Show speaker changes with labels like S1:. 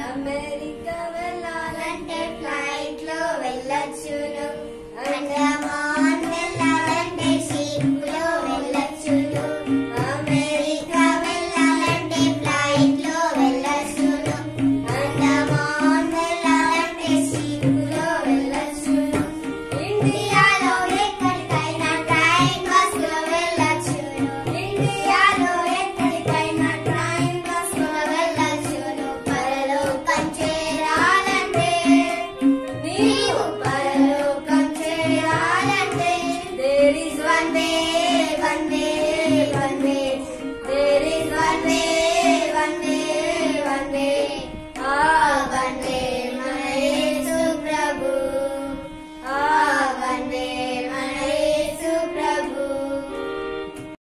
S1: América, ¿verdad? One way